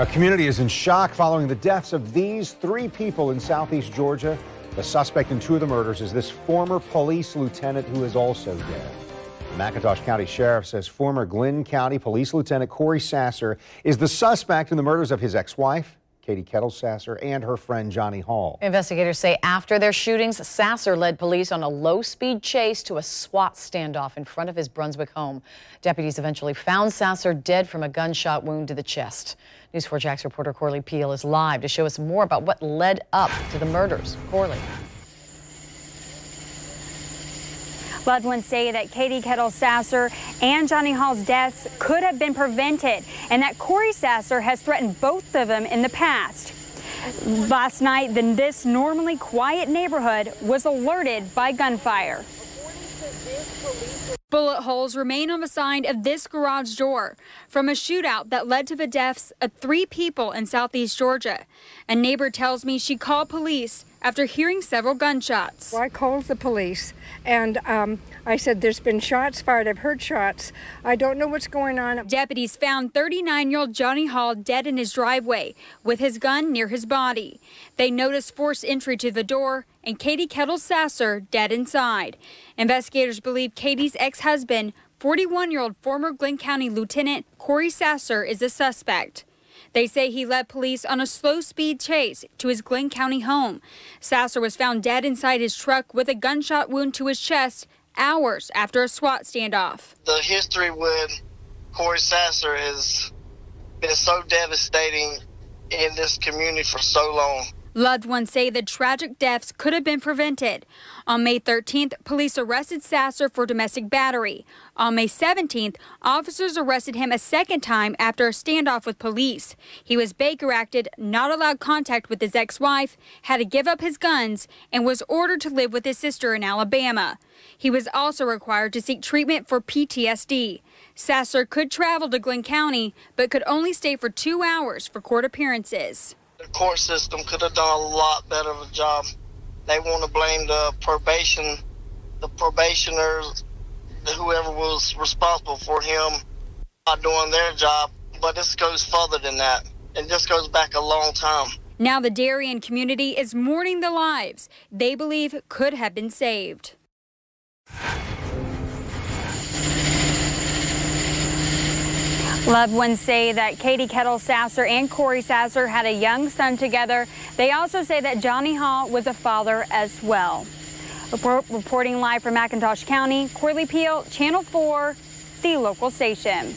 A community is in shock following the deaths of these three people in southeast Georgia. The suspect in two of the murders is this former police lieutenant who is also dead. The McIntosh County Sheriff says former Glynn County Police Lieutenant Corey Sasser is the suspect in the murders of his ex-wife, Katie Kettle Sasser, and her friend Johnny Hall. Investigators say after their shootings, Sasser led police on a low-speed chase to a SWAT standoff in front of his Brunswick home. Deputies eventually found Sasser dead from a gunshot wound to the chest. News 4 Jax reporter Corley Peel is live to show us more about what led up to the murders. Corley. Loved ones say that Katie Kettle Sasser and Johnny Hall's deaths could have been prevented and that Corey Sasser has threatened both of them in the past. Last night, then this normally quiet neighborhood was alerted by gunfire. Bullet holes remain on the side of this garage door from a shootout that led to the deaths of three people in southeast Georgia. A neighbor tells me she called police after hearing several gunshots. Well, I called the police and um, I said, There's been shots fired. I've heard shots. I don't know what's going on. Deputies found 39 year old Johnny Hall dead in his driveway with his gun near his body. They noticed forced entry to the door and Katie Kettle Sasser dead inside. Investigators believe Katie's ex husband, 41 year old former Glynn County Lieutenant Corey Sasser, is a suspect. They say he led police on a slow speed chase to his Glynn County home. Sasser was found dead inside his truck with a gunshot wound to his chest hours after a SWAT standoff. The history with Corey Sasser has been so devastating in this community for so long. Loved ones say the tragic deaths could have been prevented. On May 13th, police arrested Sasser for domestic battery. On May 17th, officers arrested him a second time after a standoff with police. He was Baker acted, not allowed contact with his ex-wife, had to give up his guns, and was ordered to live with his sister in Alabama. He was also required to seek treatment for PTSD. Sasser could travel to Glynn County, but could only stay for two hours for court appearances the court system could have done a lot better of a job. They want to blame the probation, the probationers, whoever was responsible for him not doing their job. But this goes further than that. And this goes back a long time. Now the Darien community is mourning the lives they believe could have been saved. Loved ones say that Katie Kettle Sasser and Corey Sasser had a young son together. They also say that Johnny Hall was a father as well. Report, reporting live from McIntosh County, Corley Peel, Channel 4, the local station.